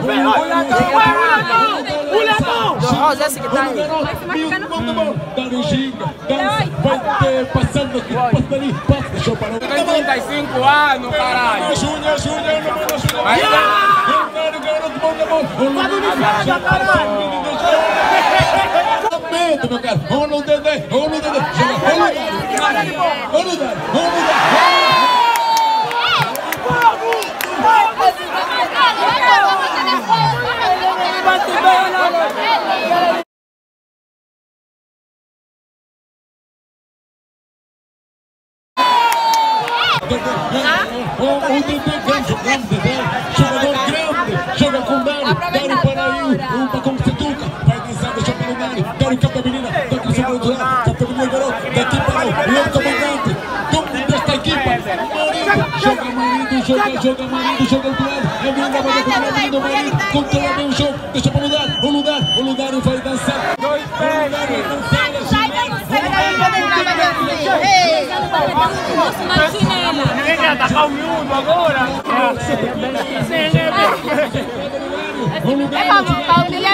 Mas não tem Rosa, esse que tá aí. Dando ginga, vai ter passando aqui, passa ali, passa, deixou para o. Tem 35 anos, caralho. Júnior, Júnior, não manda Júnior. Vai Garoto, garoto, manda bola. Medo, meu cara. Vamos no Dedé, vamos no Dedé. Vamos no Dani. Vamos no Dani, vamos no Dani. O Dedé grande, grande Dedé, jogador grande, joga com Dani, Dani para aí, um para como se tuca, vai dançar, deixa para o Dani, Dani capa a menina, daqui para o outro lado, capa a menina garoto, daqui para o outro comandante, dono desta equipa, marido, joga marido, joga, joga marido, joga outro lado, a menina vai dar para o marido, marido, controla bem o jogo, deixa sulla chinela. Mi viene a tapar un minuto ancora. Sì, è vero. E poi Paolina